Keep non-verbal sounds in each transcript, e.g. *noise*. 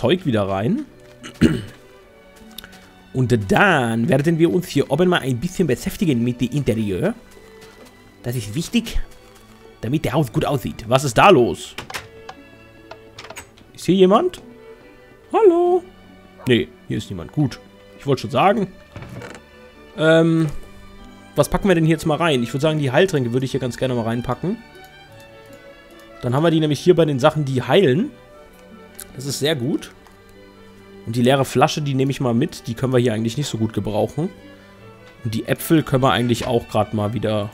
Zeug wieder rein. Und dann werden wir uns hier oben mal ein bisschen beschäftigen mit dem Interieur. Das ist wichtig, damit der Haus gut aussieht. Was ist da los? Ist hier jemand? Hallo? Nee, hier ist niemand. Gut. Ich wollte schon sagen. Ähm, was packen wir denn hier jetzt mal rein? Ich würde sagen, die Heiltränke würde ich hier ganz gerne mal reinpacken. Dann haben wir die nämlich hier bei den Sachen, die heilen. Das ist sehr gut. Und die leere Flasche, die nehme ich mal mit. Die können wir hier eigentlich nicht so gut gebrauchen. Und die Äpfel können wir eigentlich auch gerade mal wieder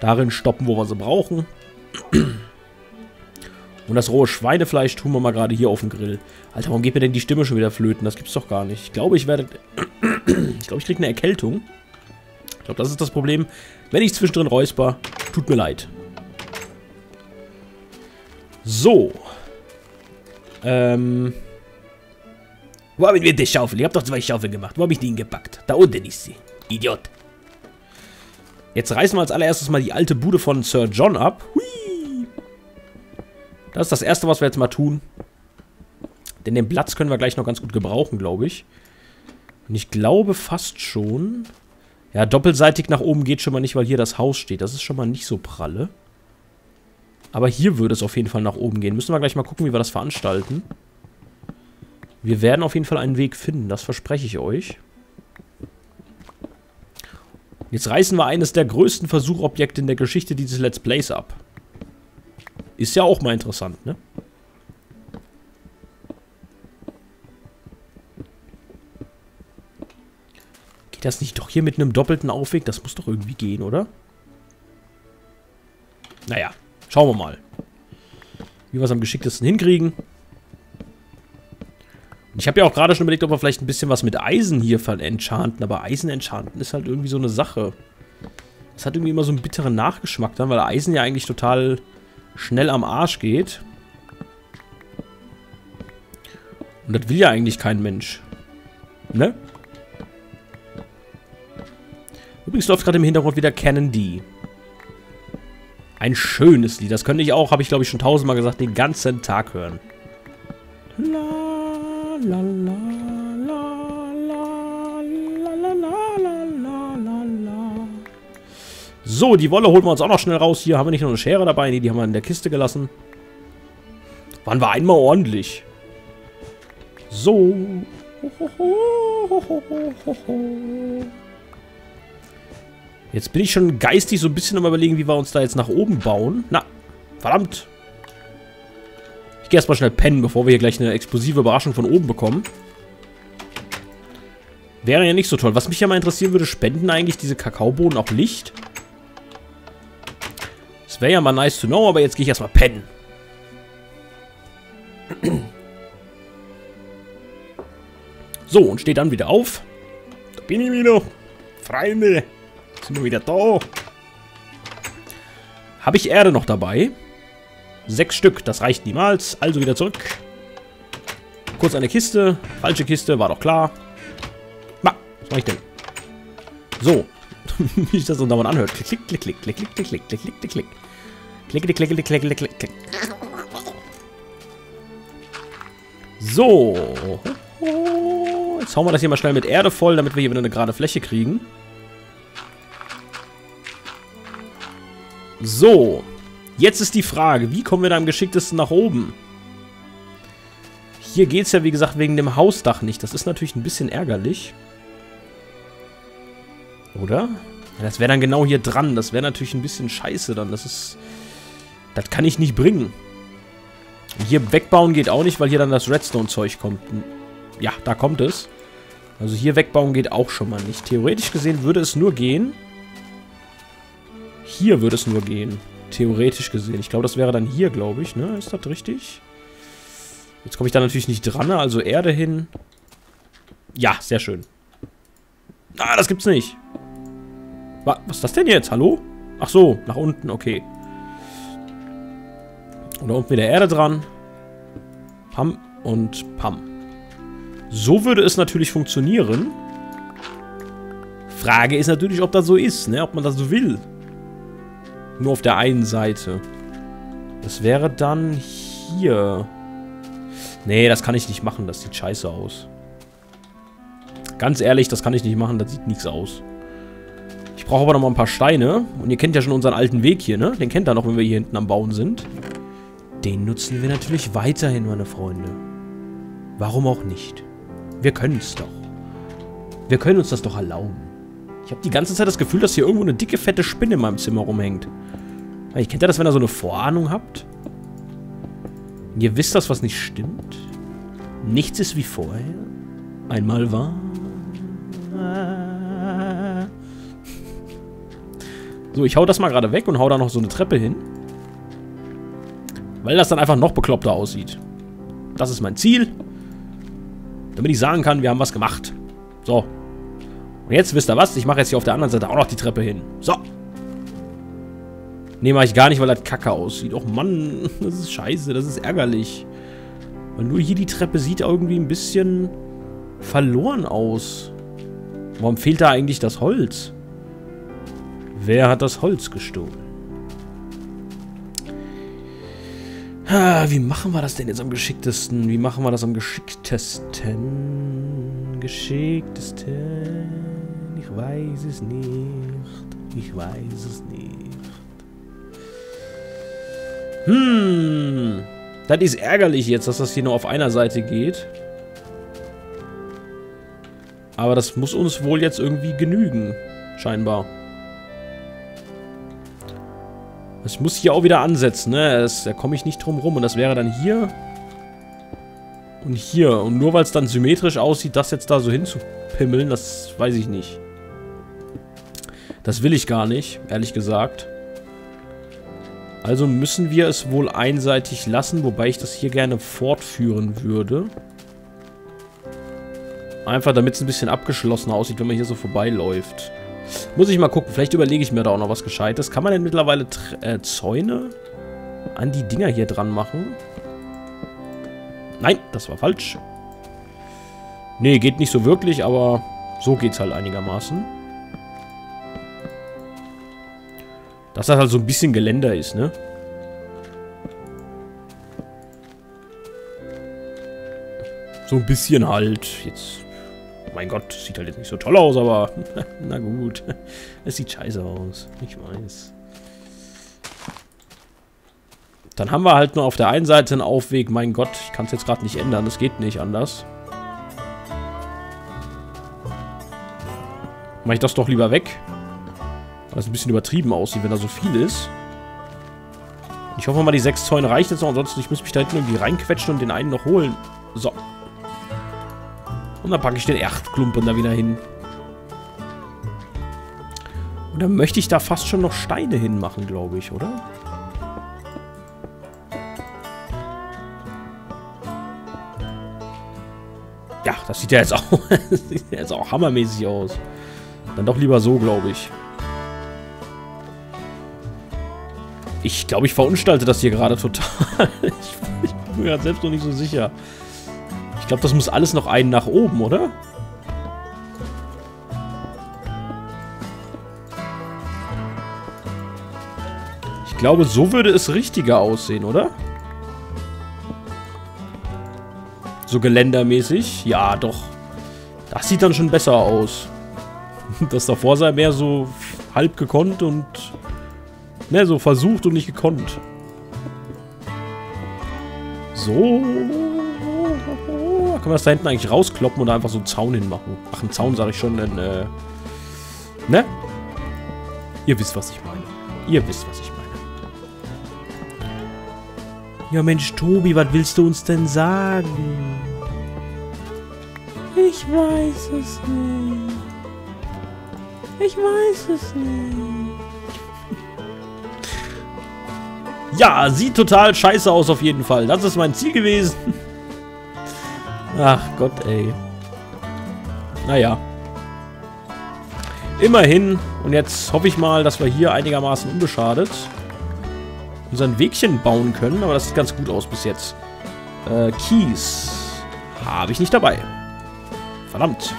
darin stoppen, wo wir sie brauchen. Und das rohe Schweinefleisch tun wir mal gerade hier auf den Grill. Alter, warum geht mir denn die Stimme schon wieder flöten? Das gibt's doch gar nicht. Ich glaube, ich werde... ich glaube, ich kriege eine Erkältung. Ich glaube, das ist das Problem. Wenn ich zwischendrin räusper, tut mir leid. So. Ähm... Wo haben wir die Schaufel? Ich habe doch zwei Schaufeln gemacht. Wo habe ich die hingepackt? Da unten ist sie. Idiot. Jetzt reißen wir als allererstes mal die alte Bude von Sir John ab. Hui. Das ist das Erste, was wir jetzt mal tun. Denn den Platz können wir gleich noch ganz gut gebrauchen, glaube ich. Und ich glaube fast schon... Ja, doppelseitig nach oben geht schon mal nicht, weil hier das Haus steht. Das ist schon mal nicht so pralle. Aber hier würde es auf jeden Fall nach oben gehen. Müssen wir gleich mal gucken, wie wir das veranstalten. Wir werden auf jeden Fall einen Weg finden, das verspreche ich euch. Jetzt reißen wir eines der größten Versuchobjekte in der Geschichte dieses Let's Plays ab. Ist ja auch mal interessant, ne? Geht das nicht doch hier mit einem doppelten Aufweg? Das muss doch irgendwie gehen, oder? Naja, schauen wir mal. Wie wir es am geschicktesten hinkriegen. Ich habe ja auch gerade schon überlegt, ob wir vielleicht ein bisschen was mit Eisen hier enchanten. Aber Eisen enchanten ist halt irgendwie so eine Sache. Das hat irgendwie immer so einen bitteren Nachgeschmack dann, weil Eisen ja eigentlich total schnell am Arsch geht. Und das will ja eigentlich kein Mensch. Ne? Übrigens läuft gerade im Hintergrund wieder Canon D. Ein schönes Lied. Das könnte ich auch, habe ich glaube ich schon tausendmal gesagt, den ganzen Tag hören. La, la, la. So, die Wolle holen wir uns auch noch schnell raus. Hier haben wir nicht nur eine Schere dabei. Nee, die haben wir in der Kiste gelassen. Waren wir einmal ordentlich. So. Ho, ho, ho, ho, ho, ho, ho. Jetzt bin ich schon geistig so ein bisschen am überlegen, wie wir uns da jetzt nach oben bauen. Na, verdammt. Ich gehe erstmal schnell pennen, bevor wir hier gleich eine explosive Überraschung von oben bekommen. Wäre ja nicht so toll. Was mich ja mal interessieren würde, spenden eigentlich diese Kakaobohnen auch Licht? Das wäre ja mal nice to know, aber jetzt gehe ich erstmal pennen. So, und stehe dann wieder auf. Da bin ich wieder. Freunde, sind wir wieder da. Habe ich Erde noch dabei? Sechs Stück, das reicht niemals. Also wieder zurück. Kurz eine Kiste. Falsche Kiste, war doch klar. Ma, was mache ich denn? So. *laughs* Wie sich das so dauernd anhört. Klick, klick, klick, klick, klick, klick, klick, klick, klick. Klick, klick, klick, klick, klick, klick, klick, klick. So. Jetzt hauen wir das hier mal schnell mit Erde voll, damit wir hier wieder eine gerade Fläche kriegen. So. Jetzt ist die Frage, wie kommen wir da am geschicktesten nach oben? Hier geht es ja, wie gesagt, wegen dem Hausdach nicht. Das ist natürlich ein bisschen ärgerlich. Oder? Das wäre dann genau hier dran. Das wäre natürlich ein bisschen scheiße dann. Das ist... Das kann ich nicht bringen. Hier wegbauen geht auch nicht, weil hier dann das Redstone-Zeug kommt. Ja, da kommt es. Also hier wegbauen geht auch schon mal nicht. Theoretisch gesehen würde es nur gehen. Hier würde es nur gehen. Theoretisch gesehen. Ich glaube, das wäre dann hier, glaube ich, ne? Ist das richtig? Jetzt komme ich da natürlich nicht dran, also Erde hin. Ja, sehr schön. Ah, das gibt's nicht. Was ist das denn jetzt? Hallo? Ach so, nach unten, okay. Und da unten wieder Erde dran. Pam und Pam. So würde es natürlich funktionieren. Frage ist natürlich, ob das so ist, ne? Ob man das so will. Nur auf der einen Seite. Das wäre dann hier. Nee, das kann ich nicht machen. Das sieht scheiße aus. Ganz ehrlich, das kann ich nicht machen. Das sieht nichts aus. Ich brauche aber noch mal ein paar Steine. Und ihr kennt ja schon unseren alten Weg hier, ne? Den kennt ihr noch, wenn wir hier hinten am Bauen sind. Den nutzen wir natürlich weiterhin, meine Freunde. Warum auch nicht? Wir können es doch. Wir können uns das doch erlauben. Ich habe die ganze Zeit das Gefühl, dass hier irgendwo eine dicke, fette Spinne in meinem Zimmer rumhängt. Ich kennt ihr das, wenn ihr so eine Vorahnung habt? Und ihr wisst das, was nicht stimmt? Nichts ist wie vorher. Einmal war... So, ich hau das mal gerade weg und hau da noch so eine Treppe hin. Weil das dann einfach noch bekloppter aussieht. Das ist mein Ziel. Damit ich sagen kann, wir haben was gemacht. So. Und jetzt wisst ihr was? Ich mache jetzt hier auf der anderen Seite auch noch die Treppe hin. So. Nee, mache ich gar nicht, weil das kacke aussieht. Och Mann, *laughs* das ist scheiße, das ist ärgerlich. Weil nur hier die Treppe sieht irgendwie ein bisschen verloren aus. Warum fehlt da eigentlich das Holz? Wer hat das Holz gestohlen? Wie machen wir das denn jetzt am geschicktesten? Wie machen wir das am geschicktesten? Geschicktesten? Ich weiß es nicht. Ich weiß es nicht. Hm. Das ist ärgerlich jetzt, dass das hier nur auf einer Seite geht. Aber das muss uns wohl jetzt irgendwie genügen. Scheinbar. Es muss hier auch wieder ansetzen, ne? Das, da komme ich nicht drum rum. Und das wäre dann hier. Und hier. Und nur weil es dann symmetrisch aussieht, das jetzt da so hinzupimmeln, das weiß ich nicht. Das will ich gar nicht, ehrlich gesagt. Also müssen wir es wohl einseitig lassen, wobei ich das hier gerne fortführen würde. Einfach damit es ein bisschen abgeschlossener aussieht, wenn man hier so vorbeiläuft. Muss ich mal gucken. Vielleicht überlege ich mir da auch noch was Gescheites. Kann man denn mittlerweile äh, Zäune an die Dinger hier dran machen? Nein, das war falsch. Nee, geht nicht so wirklich, aber so geht's halt einigermaßen. Dass das halt so ein bisschen Geländer ist, ne? So ein bisschen halt. Jetzt mein Gott, sieht halt jetzt nicht so toll aus, aber *laughs* na gut. Es sieht scheiße aus. Ich weiß. Dann haben wir halt nur auf der einen Seite einen Aufweg. Mein Gott, ich kann es jetzt gerade nicht ändern. Das geht nicht anders. Mache ich das doch lieber weg. Weil es ein bisschen übertrieben aussieht, wenn da so viel ist. Ich hoffe mal, die sechs Zäune reicht jetzt noch. Ansonsten, ich muss mich da hinten irgendwie reinquetschen und den einen noch holen. So. Und dann packe ich den Erdklumpen da wieder hin. Und dann möchte ich da fast schon noch Steine hinmachen, glaube ich, oder? Ja, das sieht ja jetzt auch, *laughs* sieht ja jetzt auch hammermäßig aus. Dann doch lieber so, glaube ich. Ich glaube, ich verunstalte das hier gerade total. *laughs* ich, ich bin mir gerade selbst noch nicht so sicher. Ich glaube, das muss alles noch einen nach oben, oder? Ich glaube, so würde es richtiger aussehen, oder? So geländermäßig. Ja, doch. Das sieht dann schon besser aus. *laughs* Das davor sei mehr so halb gekonnt und... Ne, so versucht und nicht gekonnt. So können wir das da hinten eigentlich rauskloppen und einfach so einen Zaun hinmachen. Ach, einen Zaun sage ich schon, denn, äh, ne? Ihr wisst, was ich meine. Ihr wisst, was ich meine. Ja, Mensch, Tobi, was willst du uns denn sagen? Ich weiß es nicht. Ich weiß es nicht. Ja, sieht total scheiße aus auf jeden Fall. Das ist mein Ziel gewesen. *laughs* Ach Gott, ey. Naja. Immerhin. Und jetzt hoffe ich mal, dass wir hier einigermaßen unbeschadet unseren Wegchen bauen können. Aber das sieht ganz gut aus bis jetzt. Äh, Keys. Habe ich nicht dabei. Verdammt.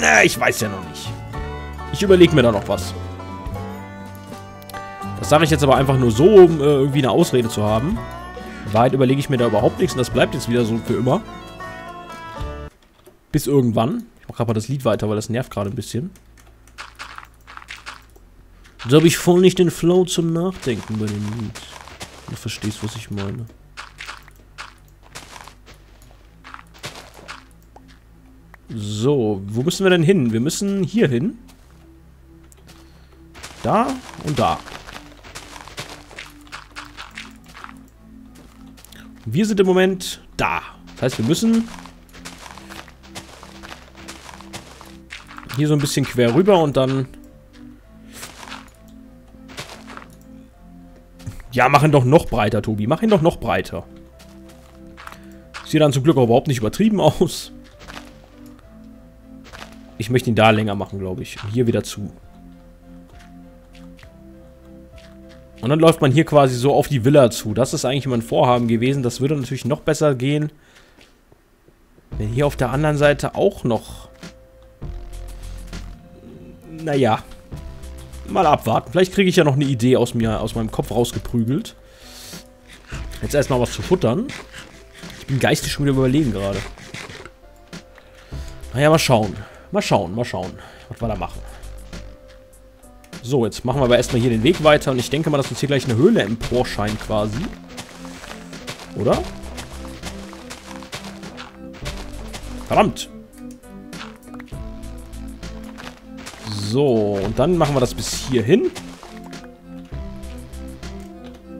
Na, ich weiß ja noch nicht. Ich überlege mir da noch was. Das sage ich jetzt aber einfach nur so, um äh, irgendwie eine Ausrede zu haben. In Wahrheit überlege ich mir da überhaupt nichts und das bleibt jetzt wieder so für immer. Bis irgendwann. Ich mache gerade mal das Lied weiter, weil das nervt gerade ein bisschen. Da habe ich voll nicht den Flow zum Nachdenken bei dem Lied. Du verstehst, was ich meine. So, wo müssen wir denn hin? Wir müssen hier hin. Da und da. Wir sind im Moment da. Das heißt, wir müssen hier so ein bisschen quer rüber und dann... Ja, mach ihn doch noch breiter, Tobi. Mach ihn doch noch breiter. Sieht dann zum Glück auch überhaupt nicht übertrieben aus. Ich möchte ihn da länger machen, glaube ich. Hier wieder zu. Und dann läuft man hier quasi so auf die Villa zu. Das ist eigentlich mein Vorhaben gewesen. Das würde natürlich noch besser gehen, wenn hier auf der anderen Seite auch noch... Naja. Mal abwarten. Vielleicht kriege ich ja noch eine Idee aus mir, aus meinem Kopf rausgeprügelt. Jetzt erstmal was zu futtern. Ich bin geistig schon wieder überlegen gerade. Naja, mal schauen. Mal schauen, mal schauen, was wir da machen. So, jetzt machen wir aber erstmal hier den Weg weiter. Und ich denke mal, dass uns hier gleich eine Höhle emporscheint quasi. Oder? Verdammt. So, und dann machen wir das bis hierhin.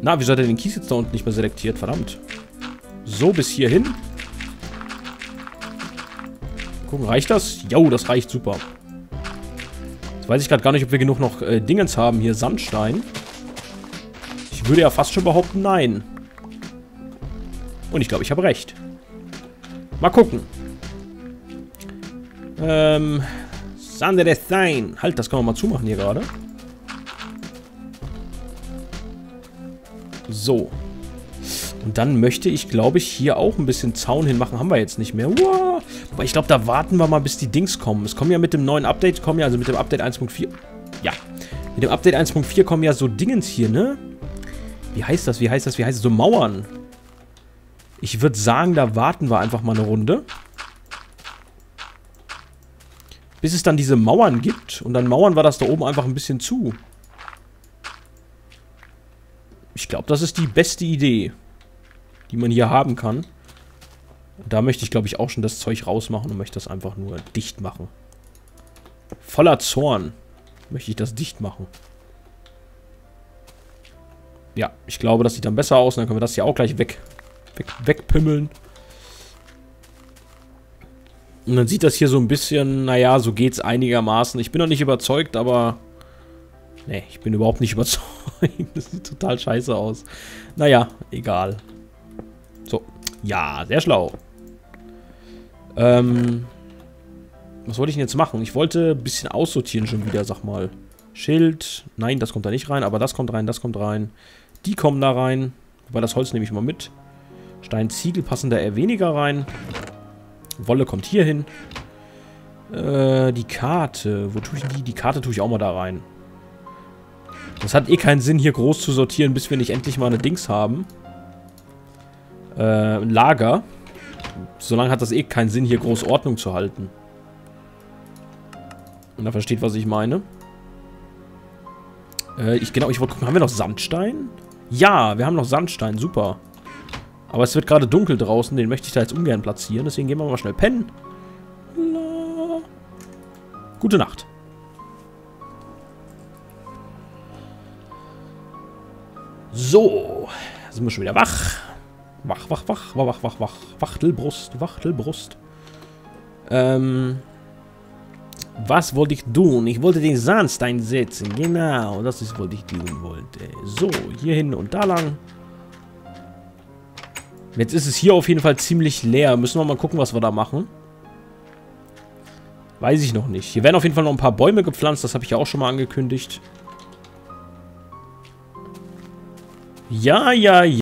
Na, wieso hat er den Kies jetzt da unten nicht mehr selektiert? Verdammt. So, bis hierhin. Gucken, reicht das? Jo, das reicht super. Weiß ich gerade gar nicht, ob wir genug noch äh, Dingens haben. Hier Sandstein. Ich würde ja fast schon behaupten, nein. Und ich glaube, ich habe recht. Mal gucken. Ähm, Sanderethein. Halt, das kann man mal zumachen hier gerade. So. Und dann möchte ich, glaube ich, hier auch ein bisschen Zaun hinmachen. Haben wir jetzt nicht mehr. Wow. Aber ich glaube, da warten wir mal, bis die Dings kommen. Es kommen ja mit dem neuen Update, kommen ja, also mit dem Update 1.4. Ja. Mit dem Update 1.4 kommen ja so Dingens hier, ne? Wie heißt das? Wie heißt das? Wie heißt das? So Mauern. Ich würde sagen, da warten wir einfach mal eine Runde. Bis es dann diese Mauern gibt. Und dann mauern wir das da oben einfach ein bisschen zu. Ich glaube, das ist die beste Idee die man hier haben kann. Da möchte ich, glaube ich, auch schon das Zeug rausmachen und möchte das einfach nur dicht machen. Voller Zorn möchte ich das dicht machen. Ja, ich glaube, das sieht dann besser aus. Und dann können wir das hier auch gleich weg, weg, wegpimmeln. Und dann sieht das hier so ein bisschen, naja, so geht's einigermaßen. Ich bin noch nicht überzeugt, aber... Nee, ich bin überhaupt nicht *laughs* überzeugt. Das sieht total scheiße aus. Naja, egal. Ja, sehr schlau. Ähm, was wollte ich denn jetzt machen? Ich wollte ein bisschen aussortieren schon wieder, sag mal. Schild. Nein, das kommt da nicht rein, aber das kommt rein, das kommt rein. Die kommen da rein. Wobei das Holz nehme ich mal mit. Stein, Ziegel passen da eher weniger rein. Wolle kommt hier hin. Äh, die Karte. Wo tue ich die? Die Karte tue ich auch mal da rein. Das hat eh keinen Sinn, hier groß zu sortieren, bis wir nicht endlich mal eine Dings haben äh, ein Lager. Solange hat das eh keinen Sinn, hier groß Ordnung zu halten. Und da versteht, was ich meine. Äh, ich, genau, ich wollte gucken, haben wir noch Sandstein? Ja, wir haben noch Sandstein, super. Aber es wird gerade dunkel draußen, den möchte ich da jetzt ungern platzieren. Deswegen gehen wir mal schnell pennen. La. Gute Nacht. So, sind wir schon wieder wach. Wach, wach, wach, wach, wach, wach. Wachtelbrust, Wachtelbrust. Ähm. Was wollte ich tun? Ich wollte den Sandstein setzen. Genau, das ist, was ich tun wollte. So, hier hin und da lang. Jetzt ist es hier auf jeden Fall ziemlich leer. Müssen wir mal gucken, was wir da machen. Weiß ich noch nicht. Hier werden auf jeden Fall noch ein paar Bäume gepflanzt. Das habe ich ja auch schon mal angekündigt. Ja, ja, ja.